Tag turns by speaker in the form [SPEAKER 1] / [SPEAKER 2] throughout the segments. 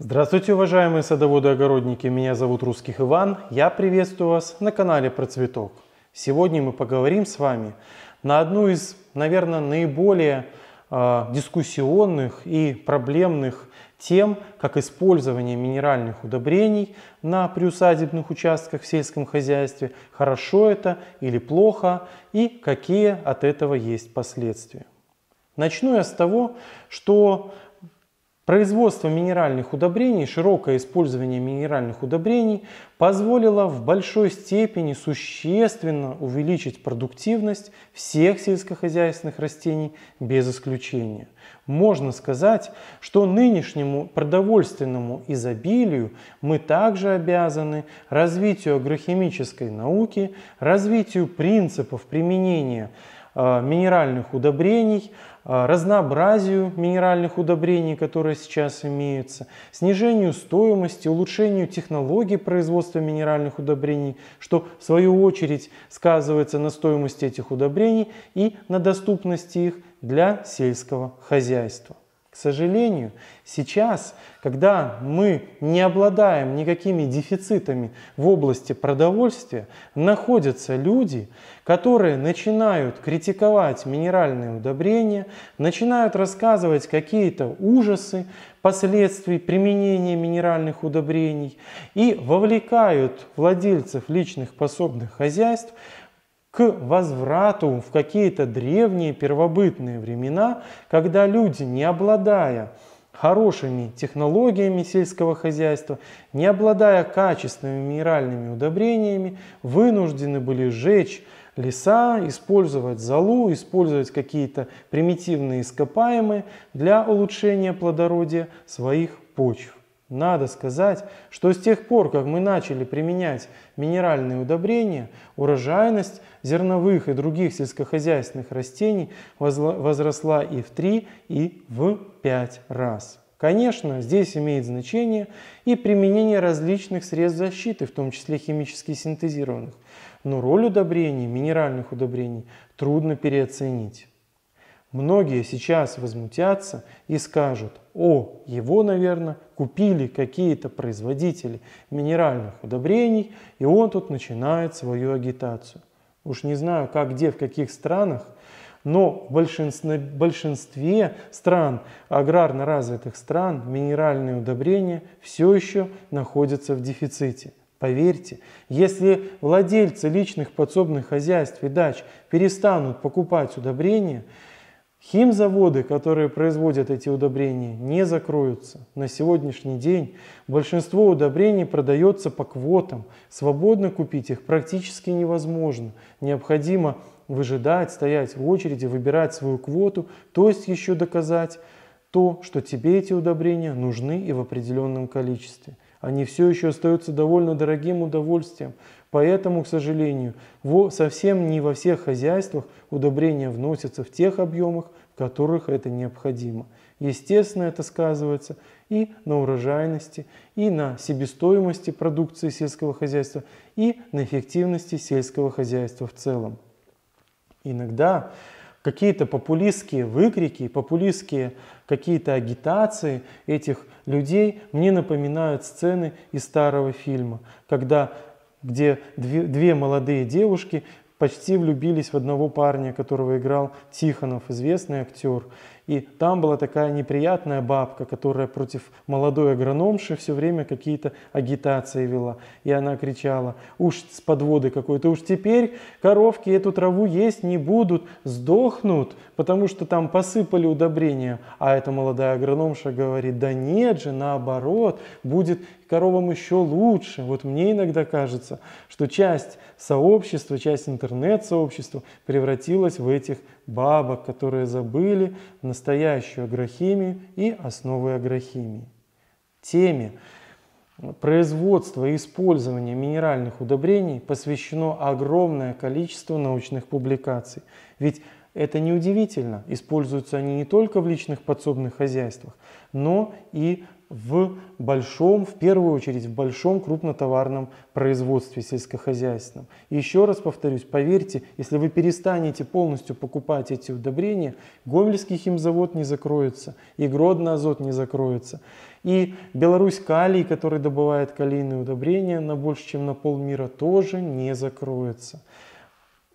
[SPEAKER 1] Здравствуйте, уважаемые садоводы и огородники. Меня зовут Русских Иван. Я приветствую вас на канале Про Цветок. Сегодня мы поговорим с вами на одну из, наверное, наиболее э, дискуссионных и проблемных тем, как использование минеральных удобрений на приусадебных участках в сельском хозяйстве, хорошо это или плохо и какие от этого есть последствия. Начну я с того, что Производство минеральных удобрений, широкое использование минеральных удобрений позволило в большой степени существенно увеличить продуктивность всех сельскохозяйственных растений без исключения. Можно сказать, что нынешнему продовольственному изобилию мы также обязаны развитию агрохимической науки, развитию принципов применения минеральных удобрений, а, разнообразию минеральных удобрений, которые сейчас имеются, снижению стоимости, улучшению технологий производства минеральных удобрений, что в свою очередь сказывается на стоимости этих удобрений и на доступности их для сельского хозяйства. Сожалению, сейчас, когда мы не обладаем никакими дефицитами в области продовольствия, находятся люди, которые начинают критиковать минеральные удобрения, начинают рассказывать какие-то ужасы последствий применения минеральных удобрений и вовлекают владельцев личных пособных хозяйств к возврату в какие-то древние первобытные времена, когда люди, не обладая хорошими технологиями сельского хозяйства, не обладая качественными минеральными удобрениями, вынуждены были сжечь леса, использовать золу, использовать какие-то примитивные ископаемые для улучшения плодородия своих почв. Надо сказать, что с тех пор, как мы начали применять минеральные удобрения, урожайность зерновых и других сельскохозяйственных растений возросла и в 3, и в 5 раз. Конечно, здесь имеет значение и применение различных средств защиты, в том числе химически синтезированных. Но роль удобрений, минеральных удобрений, трудно переоценить. Многие сейчас возмутятся и скажут, о, его, наверное, купили какие-то производители минеральных удобрений, и он тут начинает свою агитацию. Уж не знаю, как где, в каких странах, но в большинстве, стран, аграрно развитых стран, минеральные удобрения все еще находятся в дефиците. Поверьте, если владельцы личных подсобных хозяйств и дач перестанут покупать удобрения, Химзаводы, которые производят эти удобрения, не закроются. На сегодняшний день большинство удобрений продается по квотам. Свободно купить их практически невозможно. Необходимо выжидать, стоять в очереди, выбирать свою квоту, то есть еще доказать то, что тебе эти удобрения нужны и в определенном количестве. Они все еще остаются довольно дорогим удовольствием. Поэтому, к сожалению, совсем не во всех хозяйствах удобрения вносятся в тех объемах, в которых это необходимо. Естественно, это сказывается и на урожайности, и на себестоимости продукции сельского хозяйства, и на эффективности сельского хозяйства в целом. Иногда какие-то популистские выкрики, популистские какие-то агитации этих людей мне напоминают сцены из старого фильма, когда где две, две молодые девушки почти влюбились в одного парня, которого играл Тихонов, известный актер. И там была такая неприятная бабка, которая против молодой агрономши все время какие-то агитации вела. И она кричала, уж с подводы какой-то, уж теперь коровки эту траву есть не будут, сдохнут, потому что там посыпали удобрения. А эта молодая агрономша говорит, да нет же, наоборот, будет коровам еще лучше. Вот мне иногда кажется, что часть сообщества, часть интернет-сообщества превратилась в этих бабок, которые забыли настоящую агрохимию и основы агрохимии. Теме производства и использования минеральных удобрений посвящено огромное количество научных публикаций. Ведь это неудивительно, используются они не только в личных подсобных хозяйствах, но и в большом, в первую очередь в большом крупнотоварном производстве сельскохозяйственном. И еще раз повторюсь, поверьте, если вы перестанете полностью покупать эти удобрения, Гомельский химзавод не закроется, и Гродно азот не закроется, и Беларусь калий, который добывает калийные удобрения на больше, чем на полмира, тоже не закроется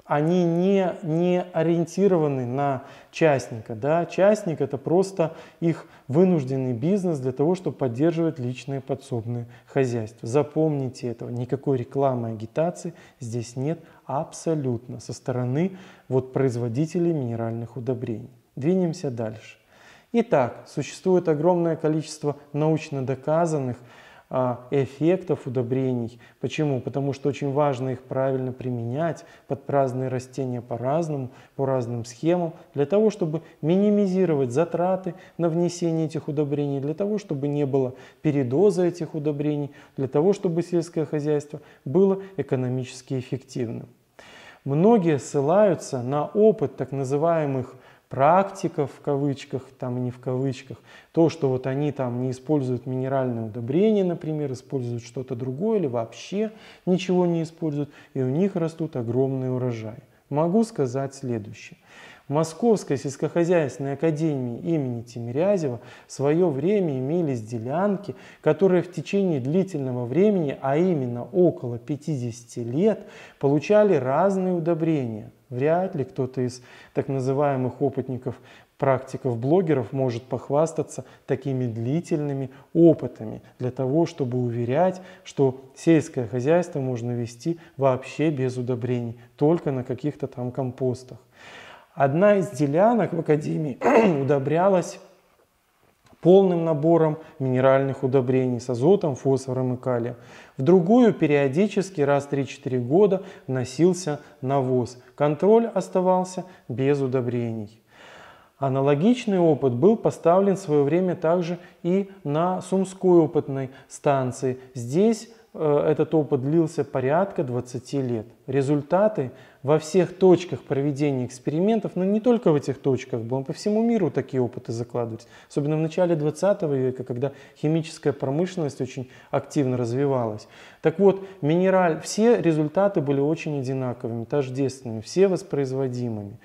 [SPEAKER 1] они не, не ориентированы на частника. Да? Частник это просто их вынужденный бизнес для того, чтобы поддерживать личные подсобные хозяйства. Запомните этого. Никакой рекламы агитации здесь нет абсолютно со стороны вот, производителей минеральных удобрений. Двинемся дальше. Итак, существует огромное количество научно доказанных эффектов удобрений. Почему? Потому что очень важно их правильно применять под разные растения по-разному, по разным схемам, для того, чтобы минимизировать затраты на внесение этих удобрений, для того, чтобы не было передоза этих удобрений, для того, чтобы сельское хозяйство было экономически эффективным. Многие ссылаются на опыт так называемых практиков в кавычках, там не в кавычках, то, что вот они там не используют минеральные удобрения, например, используют что-то другое или вообще ничего не используют, и у них растут огромные урожаи. Могу сказать следующее. Московской сельскохозяйственной академии имени Тимирязева в свое время имелись делянки, которые в течение длительного времени, а именно около 50 лет, получали разные удобрения. Вряд ли кто-то из так называемых опытников практиков, блогеров может похвастаться такими длительными опытами для того, чтобы уверять, что сельское хозяйство можно вести вообще без удобрений, только на каких-то там компостах. Одна из делянок в Академии удобрялась полным набором минеральных удобрений с азотом, фосфором и калием. В другую периодически раз в 3-4 года вносился навоз. Контроль оставался без удобрений. Аналогичный опыт был поставлен в свое время также и на Сумской опытной станции. Здесь Э, этот опыт длился порядка 20 лет. Результаты во всех точках проведения экспериментов, но не только в этих точках, было по всему миру такие опыты закладывались. Особенно в начале 20 века, когда химическая промышленность очень активно развивалась. Так вот, минераль, все результаты были очень одинаковыми, тождественными, все воспроизводимыми.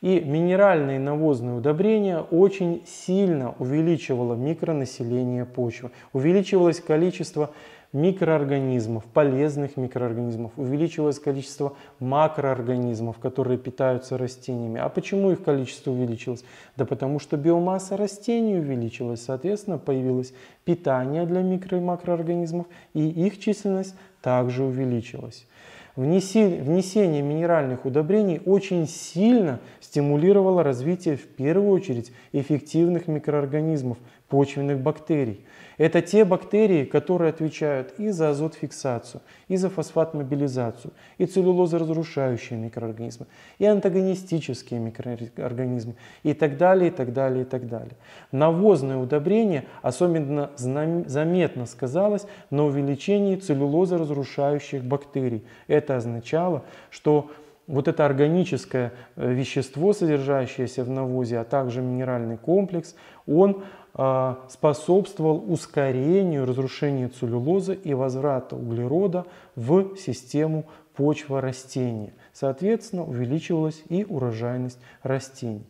[SPEAKER 1] И минеральные навозные удобрения очень сильно увеличивало микронаселение почвы, увеличивалось количество микроорганизмов, полезных микроорганизмов, увеличилось количество макроорганизмов, которые питаются растениями. А почему их количество увеличилось? Да потому что биомасса растений увеличилась, соответственно, появилось питание для микро- и макроорганизмов, и их численность также увеличилась. Внесение минеральных удобрений очень сильно стимулировало развитие в первую очередь эффективных микроорганизмов, почвенных бактерий. Это те бактерии, которые отвечают и за азотфиксацию, и за фосфат-мобилизацию, и целлюлозоразрушающие микроорганизмы, и антагонистические микроорганизмы, и так далее, и так далее, и так далее. Навозное удобрение особенно заметно сказалось на увеличении целлюлозоразрушающих бактерий. Это означало, что вот это органическое э, вещество, содержащееся в навозе, а также минеральный комплекс, он способствовал ускорению разрушения целлюлозы и возврата углерода в систему почвы растения. Соответственно, увеличивалась и урожайность растений.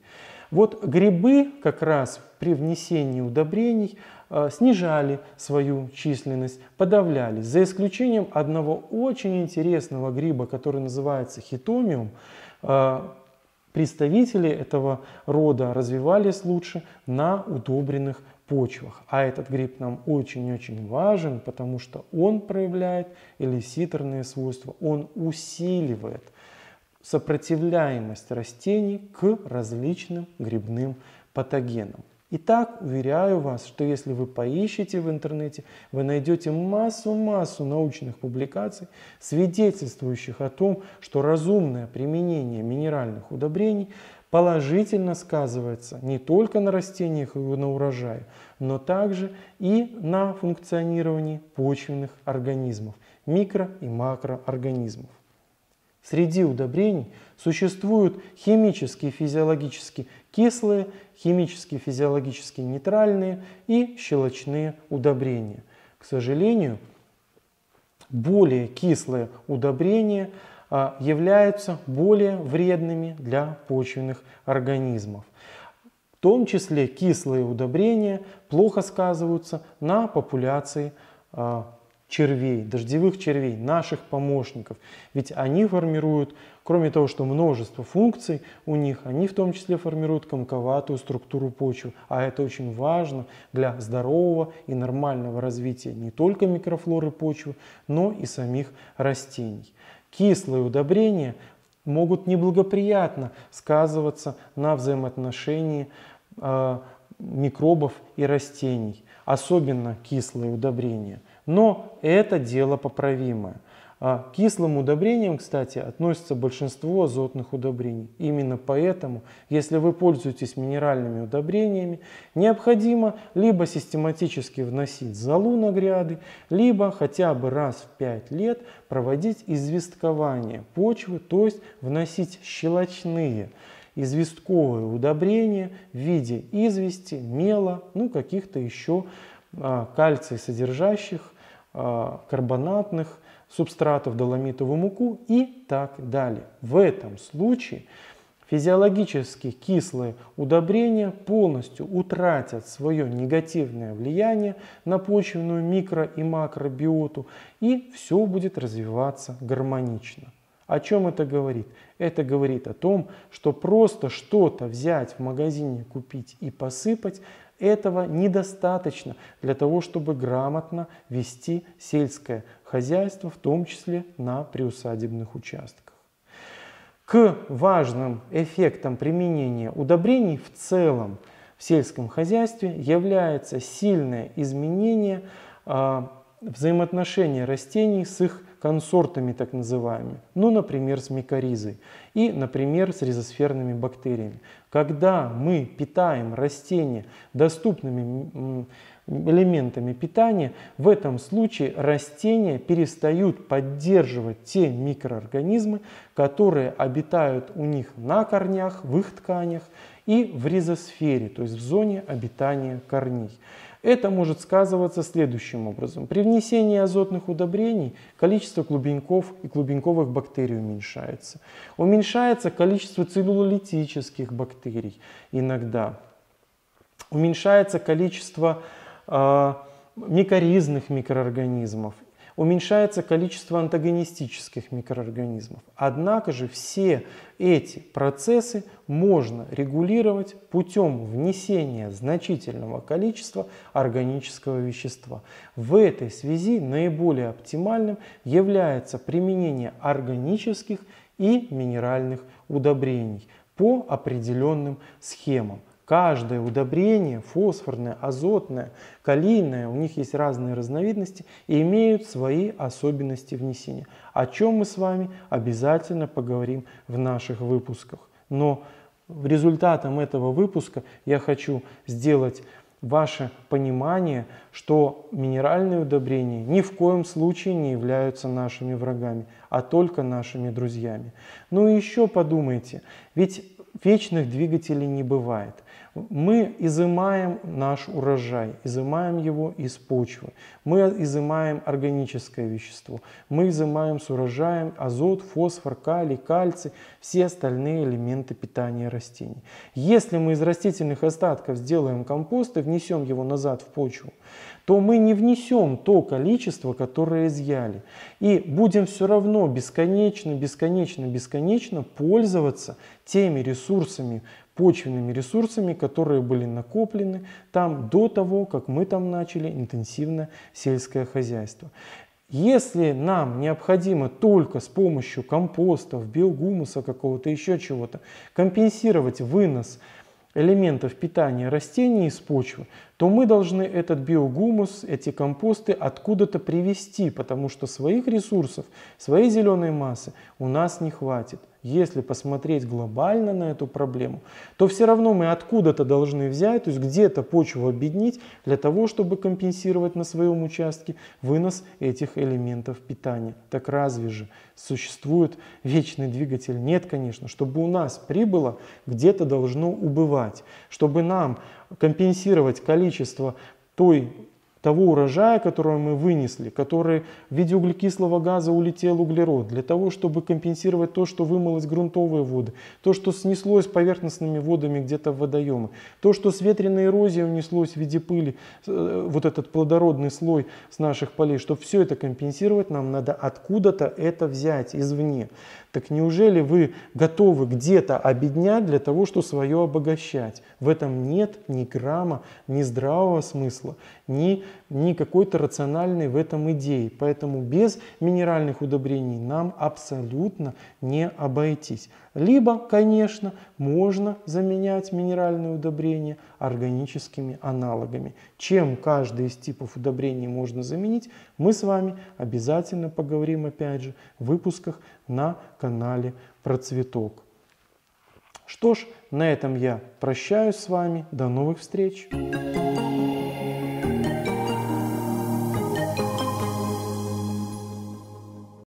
[SPEAKER 1] Вот грибы как раз при внесении удобрений а, снижали свою численность, подавлялись. За исключением одного очень интересного гриба, который называется хитомиум, а, представители этого рода развивались лучше на удобренных почвах. А этот гриб нам очень-очень важен, потому что он проявляет элиситорные свойства, он усиливает сопротивляемость растений к различным грибным патогенам. Итак, уверяю вас, что если вы поищете в интернете, вы найдете массу-массу научных публикаций, свидетельствующих о том, что разумное применение минеральных удобрений положительно сказывается не только на растениях и на урожае, но также и на функционировании почвенных организмов, микро- и макроорганизмов. Среди удобрений существуют химические и физиологически Кислые, химически, физиологически нейтральные и щелочные удобрения. К сожалению, более кислые удобрения а, являются более вредными для почвенных организмов. В том числе кислые удобрения плохо сказываются на популяции а, червей, дождевых червей, наших помощников. Ведь они формируют, кроме того, что множество функций у них, они в том числе формируют комковатую структуру почвы. А это очень важно для здорового и нормального развития не только микрофлоры почвы, но и самих растений. Кислые удобрения могут неблагоприятно сказываться на взаимоотношении э, микробов и растений, особенно кислые удобрения – но это дело поправимое. А к кислым удобрениям, кстати, относится большинство азотных удобрений. Именно поэтому, если вы пользуетесь минеральными удобрениями, необходимо либо систематически вносить золу на гряды, либо хотя бы раз в 5 лет проводить известкование почвы, то есть вносить щелочные известковые удобрения в виде извести, мела, ну каких-то еще кальций содержащих а, карбонатных субстратов, доломитовую муку и так далее. В этом случае физиологически кислые удобрения полностью утратят свое негативное влияние на почвенную микро- и макробиоту и все будет развиваться гармонично. О чем это говорит? Это говорит о том, что просто что-то взять в магазине, купить и посыпать этого недостаточно для того, чтобы грамотно вести сельское хозяйство, в том числе на приусадебных участках. К важным эффектам применения удобрений в целом в сельском хозяйстве является сильное изменение э, взаимоотношения растений с их консортами так называемыми, ну, например, с микоризой и, например, с ризосферными бактериями. Когда мы питаем растения доступными элементами питания, в этом случае растения перестают поддерживать те микроорганизмы, которые обитают у них на корнях, в их тканях и в ризосфере, то есть в зоне обитания корней. Это может сказываться следующим образом. При внесении азотных удобрений количество клубеньков и клубеньковых бактерий уменьшается. Уменьшается количество целлюлолитических бактерий иногда. Уменьшается количество э, микоризных микроорганизмов уменьшается количество антагонистических микроорганизмов. Однако же все эти процессы можно регулировать путем внесения значительного количества органического вещества. В этой связи наиболее оптимальным является применение органических и минеральных удобрений по определенным схемам. Каждое удобрение, фосфорное, азотное, калийное, у них есть разные разновидности и имеют свои особенности внесения, о чем мы с вами обязательно поговорим в наших выпусках. Но результатом этого выпуска я хочу сделать ваше понимание, что минеральные удобрения ни в коем случае не являются нашими врагами, а только нашими друзьями. Ну и еще подумайте, ведь вечных двигателей не бывает – мы изымаем наш урожай, изымаем его из почвы, мы изымаем органическое вещество, мы изымаем с урожаем азот, фосфор, калий, кальций, все остальные элементы питания растений. Если мы из растительных остатков сделаем компост и внесем его назад в почву, то мы не внесем то количество, которое изъяли. И будем все равно бесконечно, бесконечно, бесконечно пользоваться теми ресурсами, почвенными ресурсами, которые были накоплены там до того, как мы там начали интенсивное сельское хозяйство. Если нам необходимо только с помощью компостов, биогумуса какого-то, еще чего-то, компенсировать вынос элементов питания растений из почвы, то мы должны этот биогумус, эти компосты откуда-то привести, потому что своих ресурсов, своей зеленой массы у нас не хватит. Если посмотреть глобально на эту проблему, то все равно мы откуда-то должны взять, то есть где-то почву объединить для того, чтобы компенсировать на своем участке вынос этих элементов питания. Так разве же существует вечный двигатель? Нет, конечно. Чтобы у нас прибыло, где-то должно убывать. Чтобы нам компенсировать количество той того урожая, которого мы вынесли, который в виде углекислого газа улетел углерод, для того, чтобы компенсировать то, что вымылось грунтовые воды, то, что снеслось поверхностными водами где-то в водоемы, то, что с ветреной эрозией унеслось в виде пыли, э, вот этот плодородный слой с наших полей, чтобы все это компенсировать, нам надо откуда-то это взять извне. Так неужели вы готовы где-то обеднять для того, чтобы свое обогащать? В этом нет ни грамма, ни здравого смысла, ни, ни какой-то рациональной в этом идеи. Поэтому без минеральных удобрений нам абсолютно не обойтись. Либо, конечно, можно заменять минеральные удобрения органическими аналогами. Чем каждый из типов удобрений можно заменить, мы с вами обязательно поговорим опять же в выпусках на канале про цветок. Что ж, на этом я прощаюсь с вами. До новых встреч!